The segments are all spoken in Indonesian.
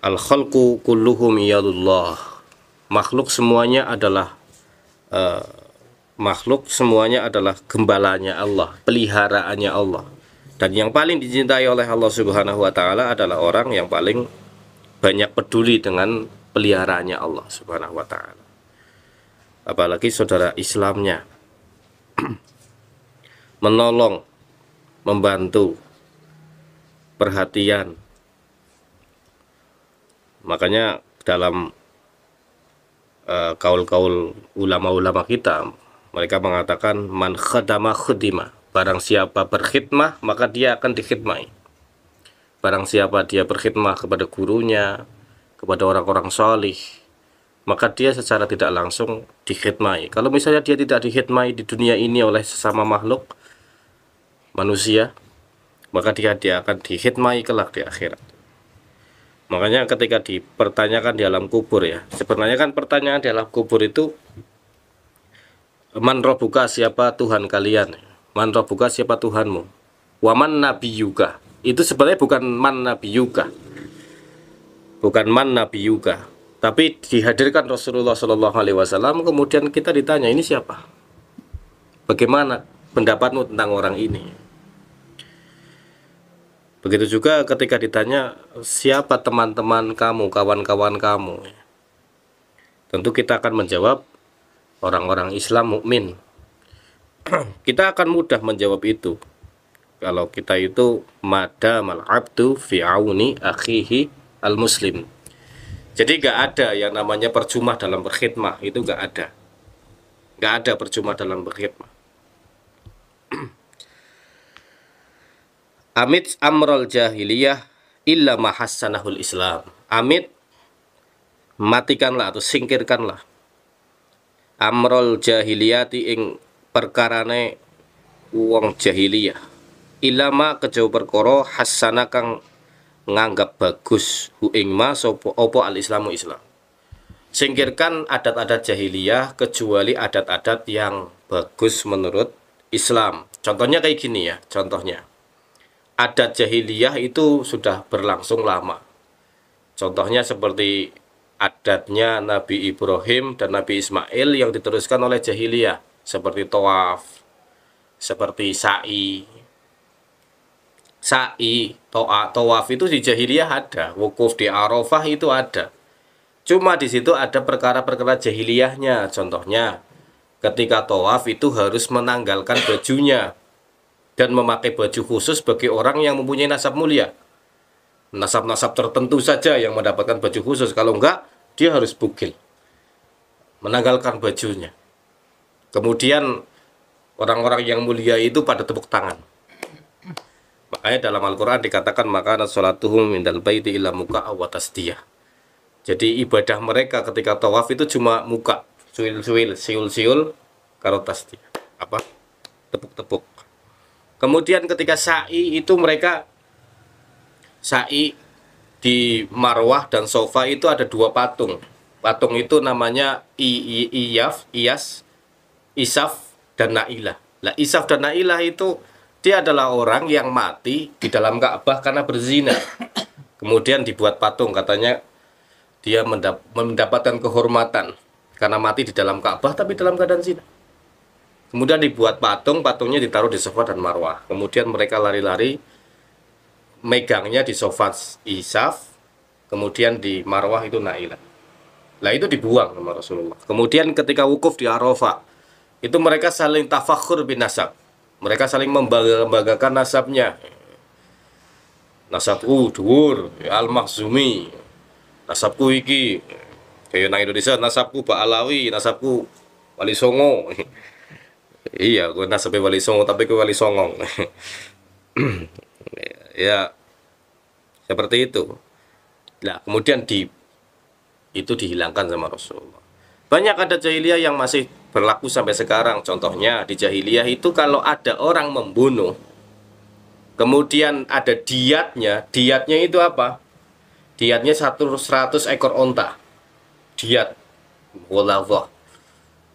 al khalqu kulluhum iyadullah. Makhluk semuanya adalah uh, makhluk semuanya adalah gembalanya Allah peliharaannya Allah. Dan yang paling dicintai oleh Allah Subhanahu wa taala adalah orang yang paling banyak peduli dengan peliharaannya Allah Subhanahu wa taala. Apalagi saudara Islamnya. Menolong membantu perhatian makanya dalam uh, kaul-kaul ulama-ulama kita mereka mengatakan man khadama khudima. Barang siapa berkhidmah maka dia akan dikhidmai. Barang siapa dia berkhidmah kepada gurunya kepada orang-orang solih maka dia secara tidak langsung dikhidmai. Kalau misalnya dia tidak dikhidmai di dunia ini oleh sesama makhluk manusia maka dia dia akan dikhidmai kelak di akhirat Makanya ketika dipertanyakan di alam kubur ya, sebenarnya kan pertanyaan di alam kubur itu Man robuka siapa Tuhan kalian? Man robuka siapa Tuhanmu? Waman nabi yuka. Itu sebenarnya bukan man nabi yuka. Bukan man nabi yuka. Tapi dihadirkan Rasulullah Shallallahu Alaihi Wasallam. Kemudian kita ditanya ini siapa? Bagaimana pendapatmu tentang orang ini? Begitu juga ketika ditanya siapa teman-teman kamu, kawan-kawan kamu. Tentu kita akan menjawab orang-orang Islam mukmin. kita akan mudah menjawab itu. Kalau kita itu mada abdu fi auni akhihi al muslim. Jadi gak ada yang namanya percuma dalam berkhidmah, itu gak ada. Gak ada percuma dalam berkhidmah. Amit amrul jahiliyah illa mahassanahul Islam. Amit matikanlah atau singkirkanlah amrul jahiliyati ing perkarane wong jahiliyah. Ilama kejauh perkara hasana kang nganggap bagus hu ing ma sopo opo al islamu Islam. Singkirkan adat-adat jahiliyah kecuali adat-adat yang bagus menurut Islam. Contohnya kayak gini ya, contohnya adat jahiliyah itu sudah berlangsung lama. Contohnya seperti adatnya Nabi Ibrahim dan Nabi Ismail yang diteruskan oleh jahiliyah seperti tawaf, seperti sa'i. Sa'i, toa, tawaf itu di jahiliyah ada, wukuf di Arafah itu ada. Cuma di situ ada perkara-perkara jahiliyahnya. Contohnya, ketika tawaf itu harus menanggalkan bajunya dan memakai baju khusus bagi orang yang mempunyai nasab mulia. Nasab-nasab tertentu saja yang mendapatkan baju khusus. Kalau enggak, dia harus bugil. Menanggalkan bajunya. Kemudian orang-orang yang mulia itu pada tepuk tangan. Makanya dalam Al-Quran dikatakan maka sholatuhum mindal baiti illa muka awatasdiyah. Jadi ibadah mereka ketika tawaf itu cuma muka, suil-suil, siul-siul, karo tasdiyah. Apa? Tepuk-tepuk. Kemudian ketika sa'i itu mereka sa'i di Marwah dan Sofa itu ada dua patung. Patung itu namanya I, I, Iyaf, Iyas, Isaf dan Nailah. Lah Isaf dan Nailah itu dia adalah orang yang mati di dalam Ka'bah karena berzina. Kemudian dibuat patung katanya dia mendapatkan kehormatan karena mati di dalam Ka'bah tapi dalam keadaan zina. Kemudian dibuat patung, patungnya ditaruh di sofa dan marwah. Kemudian mereka lari-lari, megangnya di sofa Isaf, kemudian di marwah itu Nailah. Lah itu dibuang sama Rasulullah. Kemudian ketika wukuf di Arafah, itu mereka saling tafakhur bin nasab. Mereka saling membanggakan nasabnya. Nasabku dhuwur, al-makhzumi. Nasabku iki kayak nang Indonesia nasabku Pak Alawi, nasabku Wali Songo. Iya gue nasabnya wali songo tapi gue wali songong. Ya seperti itu. Nah kemudian di itu dihilangkan sama Rasulullah. Banyak ada jahiliyah yang masih berlaku sampai sekarang. Contohnya di jahiliyah itu kalau ada orang membunuh kemudian ada diatnya diatnya itu apa? Diatnya satu 100 ekor onta. Diat wallah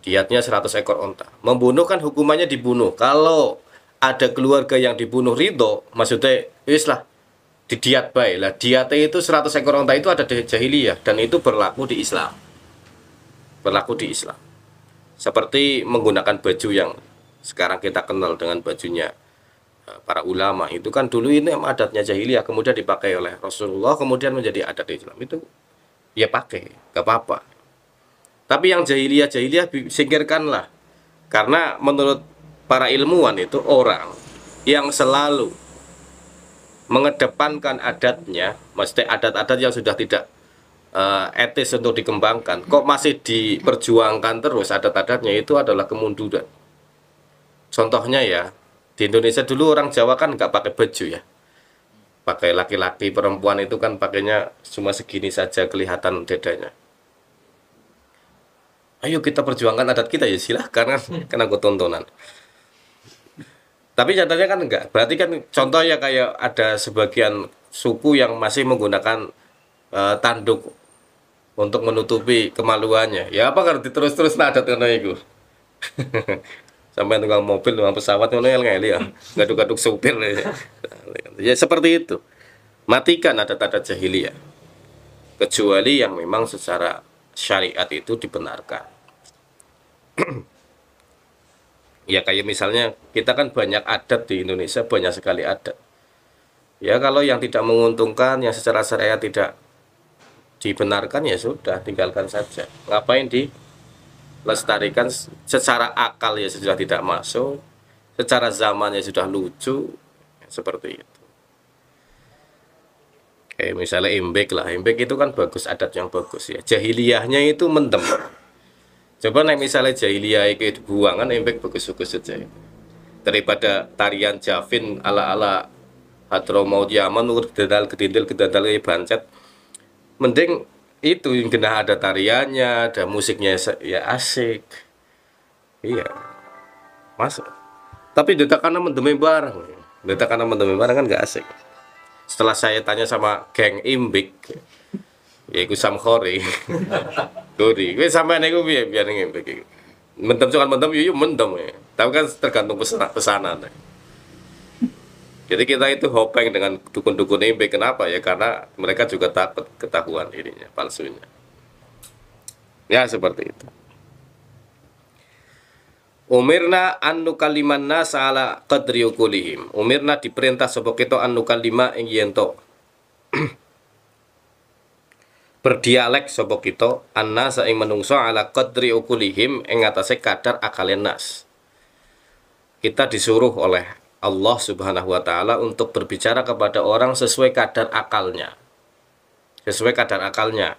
diatnya 100 ekor onta. Membunuh kan hukumannya dibunuh. Kalau ada keluarga yang dibunuh ridho, maksudnya wis lah di diat baik lah diat itu 100 ekor unta itu ada di jahiliyah dan itu berlaku di Islam. Berlaku di Islam. Seperti menggunakan baju yang sekarang kita kenal dengan bajunya eh, para ulama. Itu kan dulu ini adatnya jahiliyah kemudian dipakai oleh Rasulullah kemudian menjadi adat Islam. Itu ya pakai gak apa-apa tapi yang jahiliyah jahiliyah singkirkanlah karena menurut para ilmuwan itu orang yang selalu mengedepankan adatnya, mesti adat-adat yang sudah tidak uh, etis untuk dikembangkan, kok masih diperjuangkan terus adat-adatnya itu adalah kemunduran. Contohnya ya, di Indonesia dulu orang Jawa kan nggak pakai baju ya, pakai laki-laki perempuan itu kan pakainya cuma segini saja kelihatan dedanya. Ayo kita perjuangkan adat kita ya silahkan kan, kan aku tontonan. Tapi nyatanya kan enggak. Berarti kan contohnya kayak ada sebagian suku yang masih menggunakan uh, tanduk untuk menutupi kemaluannya. Ya apa kan terus-terus adat ngono itu. Sampai tukang mobil, tukang pesawat ngono yang ngeli ya. Gaduk-gaduk supir ya. ya seperti itu. Matikan adat-adat jahiliyah. Kecuali yang memang secara syariat itu dibenarkan. ya kayak misalnya kita kan banyak adat di Indonesia banyak sekali adat. Ya kalau yang tidak menguntungkan yang secara syariat tidak dibenarkan ya sudah tinggalkan saja. Ngapain di lestarikan secara akal ya sudah tidak masuk secara zamannya sudah lucu seperti itu. Kayak misalnya imbek lah imbek itu kan bagus adat yang bagus ya. Jahiliyahnya itu mendem Coba nih misalnya jahiliyah itu buangan embek bagus-bagus saja. Daripada tarian Javin ala-ala Hadramaut Yaman urut gedal gedindil gedandal bancet. Mending itu yang kena ada tariannya, ada musiknya ya asik. Iya. Masuk. Tapi detak karena mendemi barang. Karena mendemi barang kan gak asik. Setelah saya tanya sama geng Imbik, ya iku samkhori gori gue sampai nih gue biar nih begini mendem cuman mendem yuk mendem ya. Tapi kan tergantung pesanan pesanan ya. jadi kita itu hopeng dengan dukun-dukun ini kenapa? Ya karena mereka juga takut ketahuan ininya palsunya. Ya seperti itu. Umirna an nukaliman nasa ala qadri ukulihim. Umirna diperintah sapa kita an nukalima ing yen berdialek sapa kita anna saing menungso ala qadri ukulihim ing kadar akalen nas. Kita disuruh oleh Allah Subhanahu wa taala untuk berbicara kepada orang sesuai kadar akalnya. Sesuai kadar akalnya.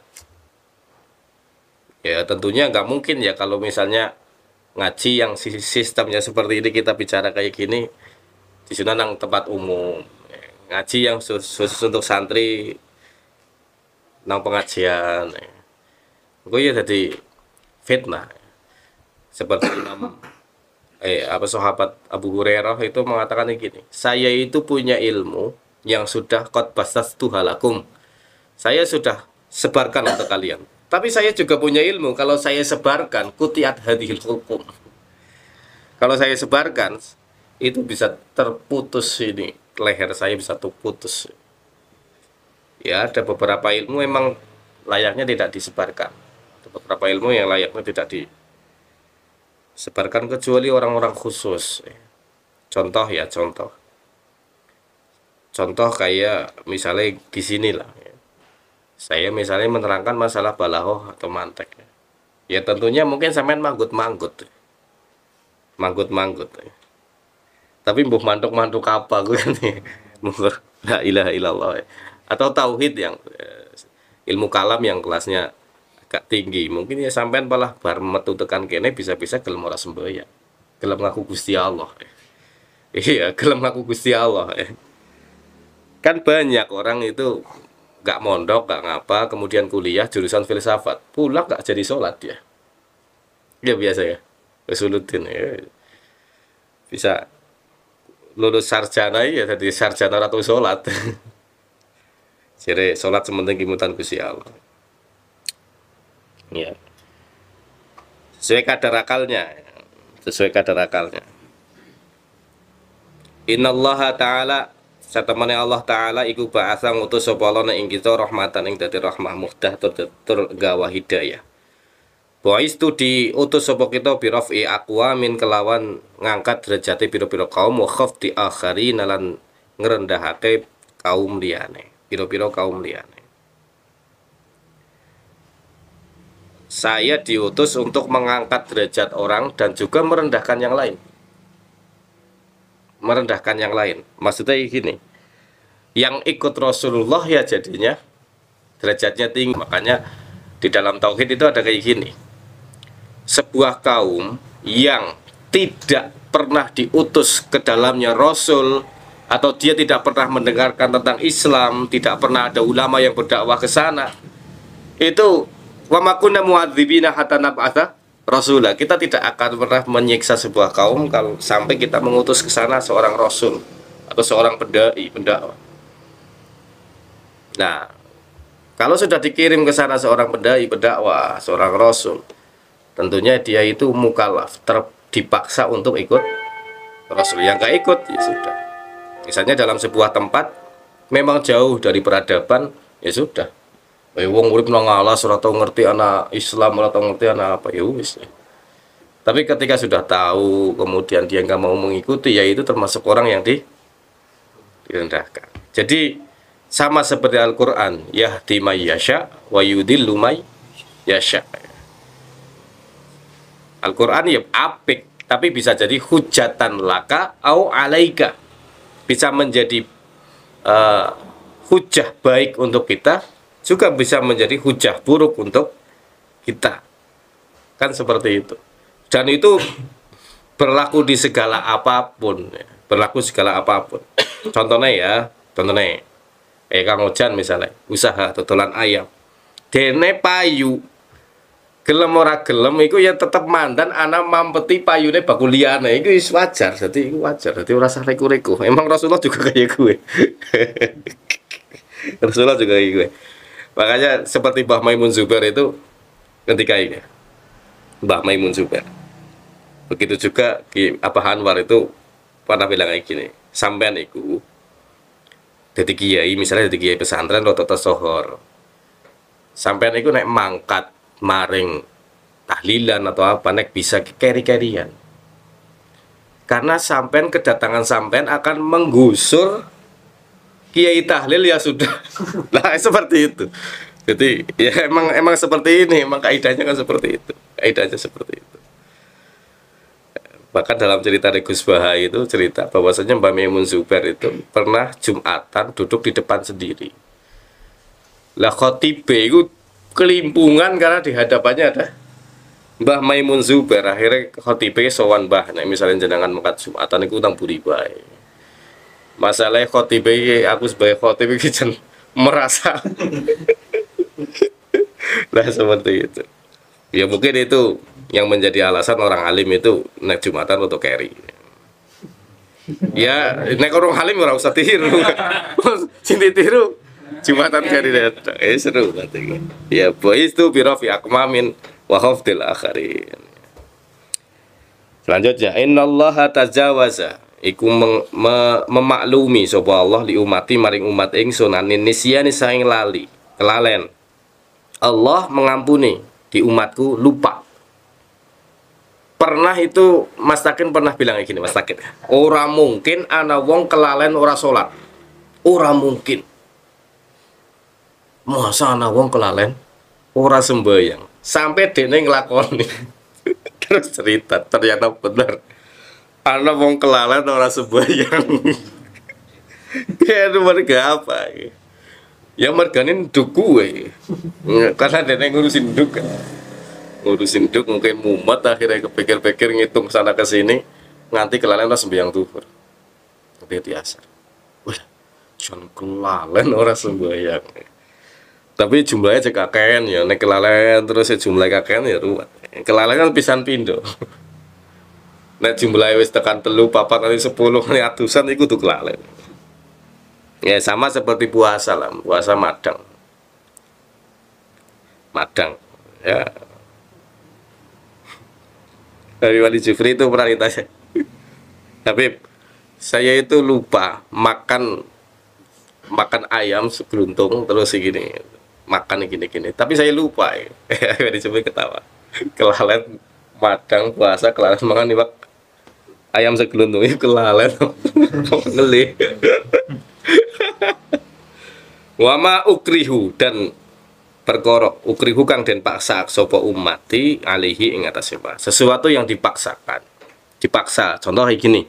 Ya tentunya nggak mungkin ya kalau misalnya ngaji yang sistemnya seperti ini kita bicara kayak gini di sana nang tempat umum. Ngaji yang khusus untuk santri nang pengajian. Gue ya jadi fitnah. Seperti Imam eh apa sahabat Abu Hurairah itu mengatakan gini saya itu punya ilmu yang sudah kot basas tuhalakum. Saya sudah sebarkan untuk kalian. Tapi saya juga punya ilmu. Kalau saya sebarkan kutiat hadhil hukum. Kalau saya sebarkan itu bisa terputus ini leher saya bisa terputus ya ada beberapa ilmu memang layaknya tidak disebarkan. Ada beberapa ilmu yang layaknya tidak disebarkan kecuali orang-orang khusus. Contoh ya contoh. Contoh kayak misalnya di sini lah. Ya. saya misalnya menerangkan masalah balahoh atau mantek. Ya, ya tentunya mungkin sampean manggut-manggut. Manggut-manggut. Tapi mbuh mantuk-mantuk apa gue nih la ilaha illallah atau tauhid yang eh, ilmu kalam yang kelasnya agak tinggi. Mungkin ya sampean malah bar metu tekan kene bisa-bisa gelem ora semboyan gelem ngaku Gusti Allah. Iya gelem ngaku Gusti Allah. Kan banyak orang itu gak mondok gak ngapa kemudian kuliah jurusan filsafat. Pulang gak jadi sholat ya ya biasa ya. Resulutin ya. Bisa lulus sarjana ya jadi sarjana ratu sholat Jadi sholat sementing kimutan Gusti Allah. Ya. Sesuai kadar akalnya. Sesuai kadar akalnya. Innallaha ta'ala satemene Allah taala iku ba'atsa ngutus sapa Allah ing kita rahmatan ing dadi rahmah muhdah tur tur gawa hidayah Bois itu diutus sapa kita birafi aqwa min kelawan ngangkat derajate pira-pira kaum wa di akhari nalan ngrendahake kaum liyane pira-pira kaum liyane. Saya diutus untuk mengangkat derajat orang dan juga merendahkan yang lain. Merendahkan yang lain. Maksudnya gini yang ikut Rasulullah ya jadinya derajatnya tinggi. Makanya di dalam tauhid itu ada kayak gini. Sebuah kaum yang tidak pernah diutus ke dalamnya Rasul atau dia tidak pernah mendengarkan tentang Islam, tidak pernah ada ulama yang berdakwah ke sana. Itu wa makunna mu'adzibina hatta nab'atha rasulah. Kita tidak akan pernah menyiksa sebuah kaum kalau sampai kita mengutus ke sana seorang rasul atau seorang pendai, pendakwah. Nah, kalau sudah dikirim ke sana seorang pendai, pendakwah, seorang rasul, tentunya dia itu mukalaf ter, dipaksa untuk ikut Rasul yang gak ikut ya sudah misalnya dalam sebuah tempat memang jauh dari peradaban ya sudah Eh, wong urip nang alas ora tau ngerti anak Islam ora tau ngerti anak apa ya wis. Tapi ketika sudah tahu kemudian dia nggak mau mengikuti ya itu termasuk orang yang di direndahkan. Jadi sama seperti Al-Qur'an, yahdi may yasha wa yudillu may yasha. Al-Quran ya apik tapi bisa jadi hujatan laka au alaika bisa menjadi uh, hujah baik untuk kita juga bisa menjadi hujah buruk untuk kita. Kan seperti itu. Dan itu berlaku di segala apa pun ya. berlaku segala apa pun. Contohnya ya contohnya eh Kang Ojan misalnya usaha totolan ayam. Dene payu gelem ora gelem iku ya tetep mandan anak mampeti payune bakul liyane. Iku wajar dadi iku wajar dadi ora usah reku-reku. Emang Rasulullah juga kayak gue Rasulullah juga kayak gue makanya seperti Mbah Maimun Zubair itu ketika ini Mbah Maimun Zubair. Begitu juga Ki Abah Anwar itu pernah bilang kayak gini sampean iku jadi kiai misalnya jadi kiai pesantren atau sohor sampean iku naik mangkat maring tahlilan atau apa nek bisa keri-kerian. Karena sampean kedatangan sampean akan menggusur kiai tahlil ya sudah. Lah seperti itu. Jadi ya emang emang seperti ini. Emang kaidahnya kan seperti itu. Kaidahnya seperti itu. Bahkan dalam cerita Gus Bahai itu cerita bahwasanya Mbak Maimun Zubair itu pernah Jumatan duduk di depan sendiri. Lah khotibe itu kelimpungan karena di hadapannya ada Mbah Maimun Zubair akhirnya khotibe sowan Mbah. Nah misalnya jenengan mengkat Jumatan itu utang budi bae. Masalah khotibe aku sebagai khotib itu merasa. Lah seperti itu. Ya mungkin itu yang menjadi alasan orang alim itu naik Jumatan untuk carry. Ya naik orang alim ora usah tiru. Cinti tiru Jumatan kali datang. Eh seru katanya. Ya boy itu birafi akmamin wa khafdil akharin. Selanjutnya, innallaha tajawaza iku meng, me, memaklumi sapa Allah li umati maring umat ingsun anin nisyani saing lali, kelalen. Allah mengampuni di umatku lupa. Pernah itu Mas Takin pernah bilang kayak gini Mas Takin. Ora mungkin ana wong kelalen ora salat. Ora mungkin masa anak wong kelalen? Ora sembayang. Sampai dene nglakoni. Terus cerita ternyata benar anak wong kelalen ora sembayang. Kayak mereka apa ya merganin duk gue karena dene ngurusin duk kan ngurusin duk mungkin mumet akhirnya kepikir-pikir ngitung sana ke sini nganti kelalen ora sembayang tuhur tapi biasa. Wah jangan kelalen ora sembayang tapi jumlahnya cek kakean ya. Nek kelalen terus ya jumlah kakean ya ruwet. Kelalen kan pisan pindo nek jumlahnya wis tekan telu papat nanti sepuluh nih atusan itu tuh kelalen ya sama seperti puasa lah. Puasa madang. Madang ya. Dari Wali Jufri itu pernah ditanya. Tapi saya itu lupa makan makan ayam segeruntung terus gini makan gini gini tapi saya lupa ya. Coba ketawa. Kelalen madang puasa kelalen makan nih ayam segeluntung itu kelalen ngeli. Wama ukrihu dan perkorok ukrihu kang den paksa sopo umati alihi ing atas sesuatu yang dipaksakan. Dipaksa. Contoh kayak gini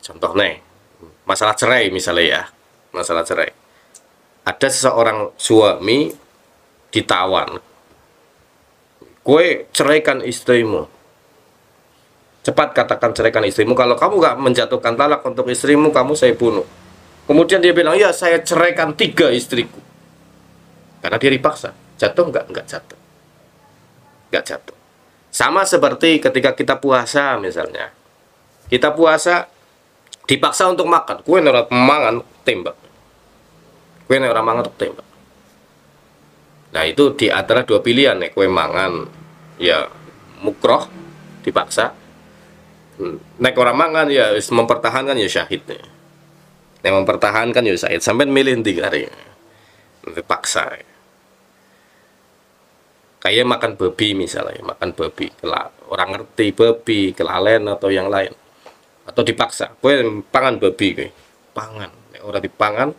contoh nih. Masalah cerai misalnya ya. Masalah cerai ada seseorang suami ditawan. Kue ceraikan istrimu. Cepat katakan ceraikan istrimu. Kalau kamu gak menjatuhkan talak untuk istrimu kamu saya bunuh. Kemudian dia bilang ya saya ceraikan tiga istriku. Karena dia dipaksa. Jatuh nggak? Nggak jatuh. Nggak jatuh. Sama seperti ketika kita puasa misalnya. Kita puasa dipaksa untuk makan. Kue ora mangan tembak kue ora mangan tembak. Nah itu di antara dua pilihan nih kue mangan ya mukroh dipaksa. Hmm, nek orang mangan ya mempertahankan ya syahid nih yang mempertahankan ya syahid. Sampai milih tiga hari dipaksa kayak makan babi misalnya makan babi orang ngerti babi kelalen atau yang lain. Atau dipaksa. Kue pangan babi kue. Pangan. Orang dipangan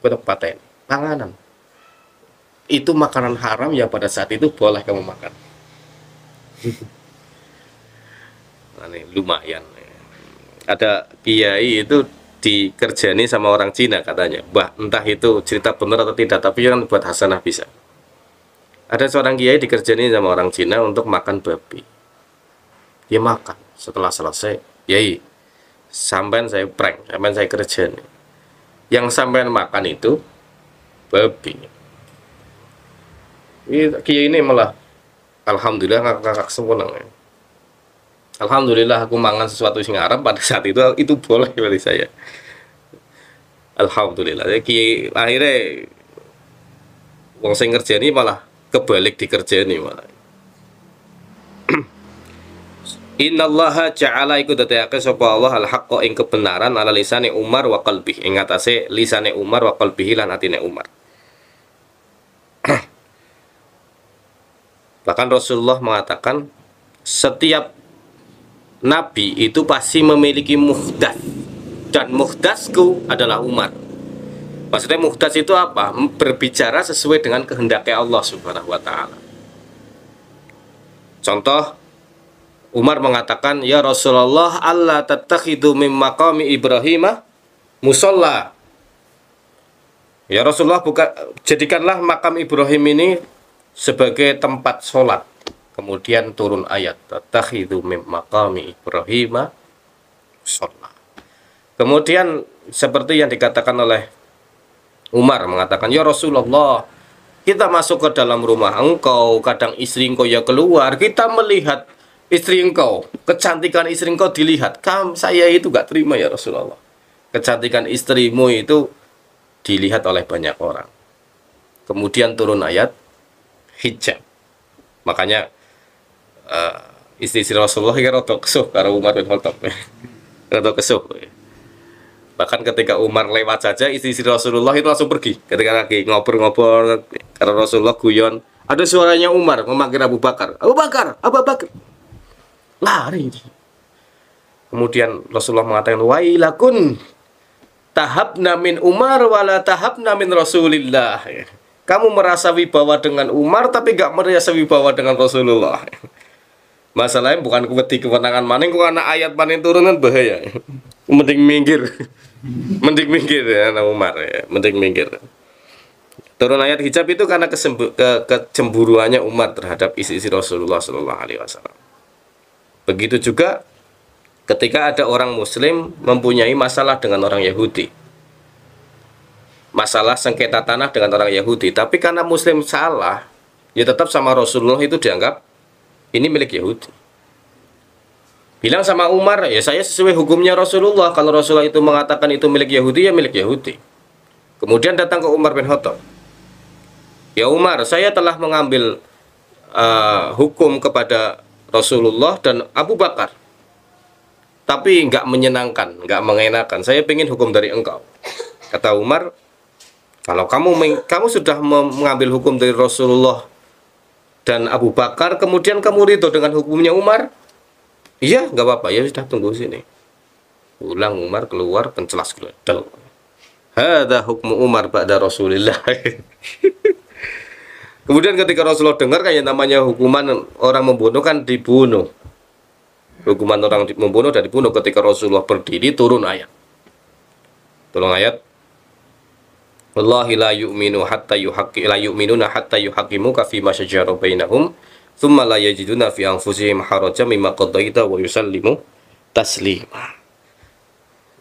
paten panganan itu makanan haram yang pada saat itu boleh kamu makan. Nah, ini lumayan. Ada kiai itu dikerjani sama orang Cina katanya. Bah entah itu cerita benar atau tidak tapi kan buat hasanah bisa. Ada seorang kiai dikerjani sama orang Cina untuk makan babi. Dia makan. Setelah selesai yai sampai saya prank, sampai saya kerja nih. Yang sampai makan itu babi. Ini ini malah alhamdulillah ngakak-ngakak sempurna. Ya. Alhamdulillah aku mangan sesuatu sing Arab pada saat itu itu boleh bagi saya. Alhamdulillah. Kiai akhirnya wong sing ngerjani malah kebalik dikerjani malah. Innallaha ja'ala iku dadekake sapa Allah al haqqo ing kebenaran ala lisane Umar wa qalbih ing atase lisane Umar wa qalbihi lan atine Umar. Bahkan Rasulullah mengatakan setiap nabi itu pasti memiliki muhdas dan muhdasku adalah Umar. Maksudnya muhdas itu apa? Berbicara sesuai dengan kehendaknya Allah Subhanahu wa taala. Contoh Umar mengatakan, "Ya Rasulullah, Allah tattakhidu min maqami Ibrahim musalla." Ya Rasulullah, buka, jadikanlah makam Ibrahim ini sebagai tempat sholat. Kemudian turun ayat, "Tattakhidu min maqami Ibrahim musalla." Kemudian seperti yang dikatakan oleh Umar mengatakan, "Ya Rasulullah, kita masuk ke dalam rumah engkau, kadang istri engkau ya keluar, kita melihat istri engkau, kecantikan istri engkau dilihat. Kam, saya itu gak terima ya Rasulullah. Kecantikan istrimu itu dilihat oleh banyak orang. Kemudian turun ayat hijab. Makanya uh, istri istri Rasulullah ya roto kesuh karena Umar bin Khattab. roto kesuh. Bahkan ketika Umar lewat saja istri-istri Rasulullah itu langsung pergi. Ketika lagi ngobrol-ngobrol karena Rasulullah guyon, ada suaranya Umar memanggil Abu Bakar. Abu Bakar, Abu Bakar lari. Kemudian Rasulullah mengatakan wailakun tahab namin Umar wala tahab namin Rasulillah. Kamu merasa wibawa dengan Umar tapi gak merasa wibawa dengan Rasulullah. Masalahnya bukan kewedi kewenangan maning kok anak ayat maning turun kan bahaya. Mending minggir. Mending minggir ya anak Umar ya. Mending minggir. Turun ayat hijab itu karena kecemburuannya Umar terhadap isi-isi Rasulullah Shallallahu Alaihi Wasallam Begitu juga ketika ada orang muslim mempunyai masalah dengan orang Yahudi. Masalah sengketa tanah dengan orang Yahudi, tapi karena muslim salah, ya tetap sama Rasulullah itu dianggap ini milik Yahudi. Bilang sama Umar, ya saya sesuai hukumnya Rasulullah. Kalau Rasulullah itu mengatakan itu milik Yahudi, ya milik Yahudi. Kemudian datang ke Umar bin Khattab. Ya Umar, saya telah mengambil uh, hukum kepada Rasulullah dan Abu Bakar tapi nggak menyenangkan, nggak mengenakan. Saya ingin hukum dari engkau. Kata Umar, Kalau kamu kamu sudah mengambil hukum dari Rasulullah dan Abu Bakar, kemudian kamu ridho dengan hukumnya Umar, iya nggak apa-apa ya sudah tunggu sini. Pulang Umar keluar pencelas geledel. Hada hukmu Umar ba'da Rasulillah. Kemudian ketika Rasulullah dengar kayak namanya hukuman orang membunuh kan dibunuh. Hukuman orang membunuh dan dibunuh ketika Rasulullah berdiri turun ayat. Tolong ayat. Wallahi la yu'minu hatta yuhaqqi la yu'minuna hatta yuhaqqimuka fi ma shajara bainahum thumma la yajiduna fi anfusihim harajan mimma qadaita wa yusallimu taslima.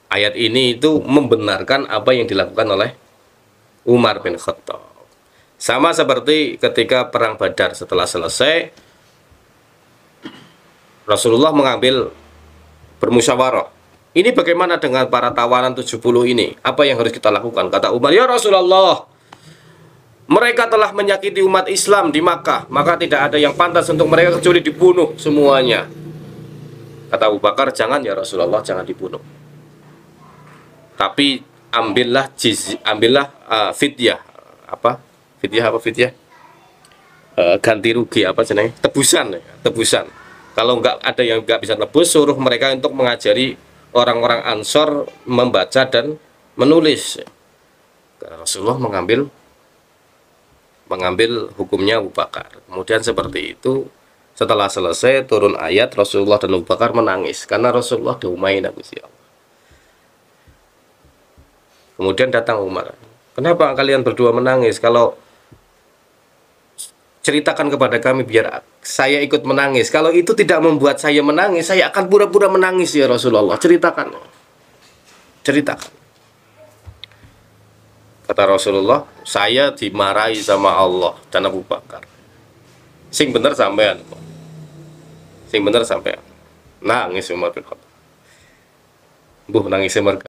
Ayat ini itu membenarkan apa yang dilakukan oleh Umar bin Khattab. Sama seperti ketika perang Badar setelah selesai Rasulullah mengambil bermusyawarah. Ini bagaimana dengan para tawanan 70 ini? Apa yang harus kita lakukan? Kata Umar, "Ya Rasulullah, mereka telah menyakiti umat Islam di Makkah, maka tidak ada yang pantas untuk mereka kecuali dibunuh semuanya." Kata Abu Bakar, "Jangan ya Rasulullah, jangan dibunuh." Tapi ambillah jiz, ambillah uh, fidyah apa? Fidyah apa fidyah? Eh, ganti rugi apa jenenge? Tebusan ya, tebusan. Kalau nggak ada yang nggak bisa nebus, suruh mereka untuk mengajari orang-orang Ansor membaca dan menulis. Rasulullah mengambil mengambil hukumnya Abu Bakar. Kemudian seperti itu setelah selesai turun ayat Rasulullah dan Abu Bakar menangis karena Rasulullah diumain Gusti Allah. Kemudian datang Umar. Kenapa kalian berdua menangis? Kalau ceritakan kepada kami biar saya ikut menangis. Kalau itu tidak membuat saya menangis, saya akan pura-pura menangis ya Rasulullah. Ceritakan. Ceritakan. Kata Rasulullah, saya dimarahi sama Allah dan Abu Bakar. Sing bener sampean. Sing bener sampean. Nangis Umar bin Khattab. Buh nangis Umar